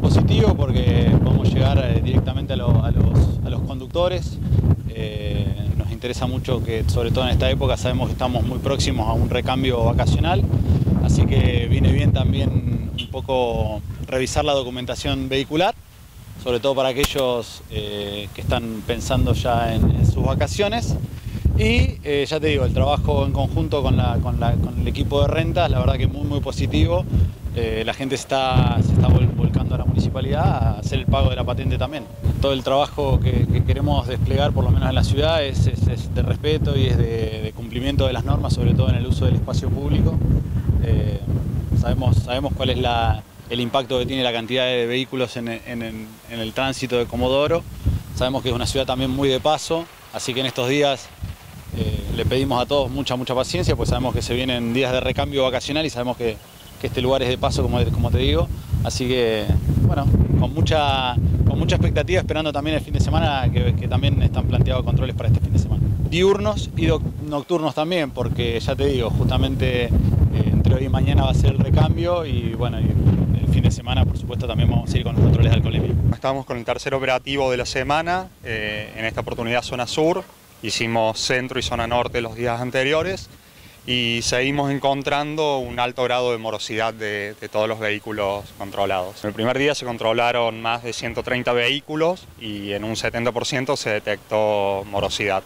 positivo porque podemos llegar eh, directamente a, los, conductores. Eh, nos interesa mucho que, sobre todo en esta época, sabemos que estamos muy próximos a un recambio vacacional, así que viene bien también un poco revisar la documentación vehicular, sobre todo para aquellos eh, que están pensando ya en, sus vacaciones. Y ya te digo, el trabajo en conjunto con, el equipo de rentas, la verdad que muy muy positivo. La gente se está volcando la a hacer el pago de la patente también. Todo el trabajo que, queremos desplegar, por lo menos en la ciudad, es, de respeto y es de, cumplimiento de las normas, sobre todo en el uso del espacio público. Eh, sabemos, sabemos cuál es el impacto que tiene la cantidad de vehículos en, el tránsito de Comodoro. Sabemos que es una ciudad también muy de paso, así que en estos días eh, le pedimos a todos mucha, mucha paciencia, pues sabemos que se vienen días de recambio vacacional y sabemos que que este lugar es de paso, como, como te digo. Así que, bueno, con mucha, con mucha expectativa, esperando también el fin de semana, que, también están planteados controles para este fin de semana. Diurnos y nocturnos también, porque ya te digo, justamente eh, entre hoy y mañana va a ser el recambio y bueno, el fin de semana por supuesto también vamos a ir con los controles de alcoholemia. Estamos con el tercer operativo de la semana, eh, en esta oportunidad zona sur, hicimos centro y zona norte los días anteriores y seguimos encontrando un alto grado de morosidad de, todos los vehículos controlados. En el primer día se controlaron más de 130 vehículos y en un 70% se detectó morosidad.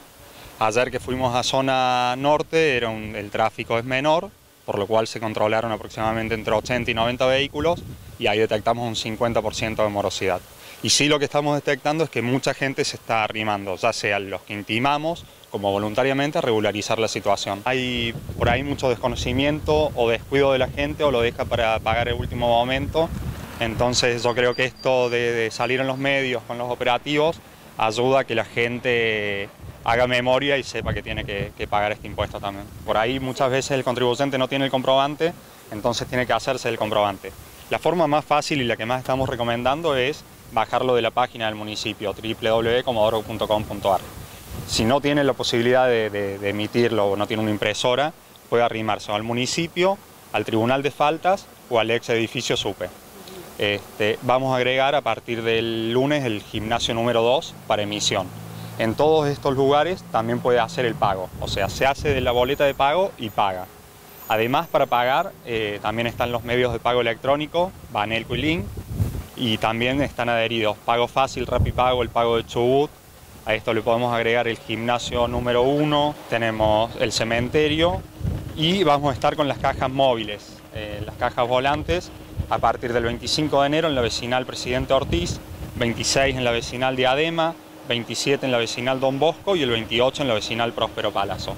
Ayer que fuimos a zona norte era el tráfico es menor, por lo cual se controlaron aproximadamente entre 80 y 90 vehículos y ahí detectamos un 50% de morosidad. Y sí lo que estamos detectando es que mucha gente se está arrimando, ya sea los que intimamos como voluntariamente a regularizar la situación. Hay por ahí mucho desconocimiento o descuido de la gente o lo deja para pagar el último momento. Entonces yo creo que esto de, salir en los medios con los operativos ayuda a que la gente haga memoria y sepa que tiene que, que, pagar este impuesto también. Por ahí muchas veces el contribuyente no tiene el comprobante, entonces tiene que hacerse el comprobante. La forma más fácil y la que más estamos recomendando es bajarlo de la página del municipio www.comodoro.com.ar. Si no tiene la posibilidad de, emitirlo o no tiene una impresora, puede arrimarse al municipio, al Tribunal de Faltas o al ex edificio SUPE. Este, vamos a agregar a partir del lunes el gimnasio número 2 para emisión. En todos estos lugares también puede hacer el pago, o sea, se hace de la boleta de pago y paga. Además, para pagar, eh, también están los medios de pago electrónico, Banelco y Link, y también están adheridos. Pago Fácil, Rapipago, el pago de Chubut, a esto le podemos agregar el gimnasio número uno, tenemos el cementerio y vamos a estar con las cajas móviles, eh, las cajas volantes, a partir del 25 de enero en la vecinal Presidente Ortiz, 26 en la vecinal de Adema, 27 en la vecinal Don Bosco y el 28 en la vecinal Próspero Palazzo.